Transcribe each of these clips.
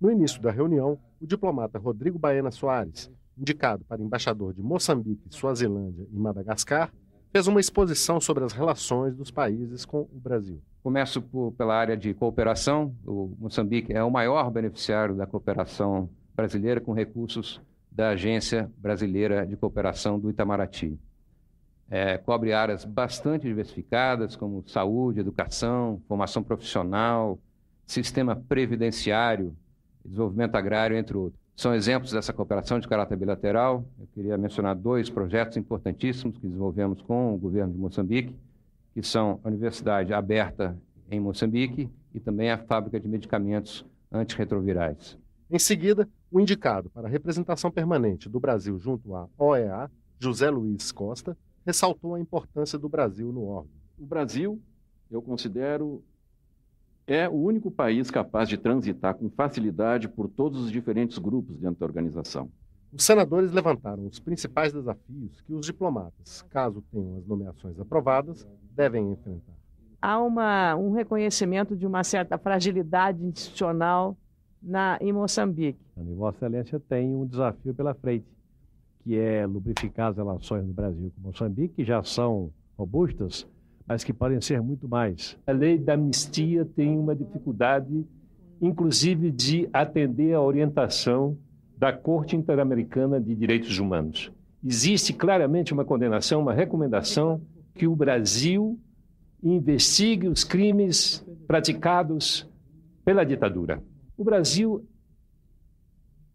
No início da reunião, o diplomata Rodrigo Baena Soares, indicado para embaixador de Moçambique, Suazilândia e Madagascar, fez uma exposição sobre as relações dos países com o Brasil. Começo por, pela área de cooperação. O Moçambique é o maior beneficiário da cooperação brasileira com recursos da Agência Brasileira de Cooperação do Itamaraty. É, cobre áreas bastante diversificadas, como saúde, educação, formação profissional, sistema previdenciário, desenvolvimento agrário, entre outros. São exemplos dessa cooperação de caráter bilateral. Eu queria mencionar dois projetos importantíssimos que desenvolvemos com o governo de Moçambique, que são a Universidade Aberta em Moçambique e também a Fábrica de Medicamentos Antirretrovirais. Em seguida, o indicado para a representação permanente do Brasil junto à OEA, José Luiz Costa, ressaltou a importância do Brasil no órgão. O Brasil, eu considero, é o único país capaz de transitar com facilidade por todos os diferentes grupos dentro da organização. Os senadores levantaram os principais desafios que os diplomatas, caso tenham as nomeações aprovadas, devem enfrentar. Há uma, um reconhecimento de uma certa fragilidade institucional na, em Moçambique. Vossa Excelência tem um desafio pela frente, que é lubrificar as relações do Brasil com Moçambique, que já são robustas, mas que podem ser muito mais. A lei da amnistia tem uma dificuldade, inclusive, de atender à orientação da Corte Interamericana de Direitos Humanos. Existe claramente uma condenação, uma recomendação que o Brasil investigue os crimes praticados pela ditadura. O Brasil,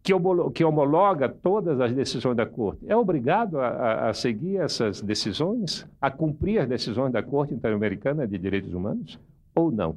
que homologa, que homologa todas as decisões da Corte, é obrigado a, a, seguir essas decisões, a cumprir as decisões da Corte Interamericana de Direitos Humanos ou não?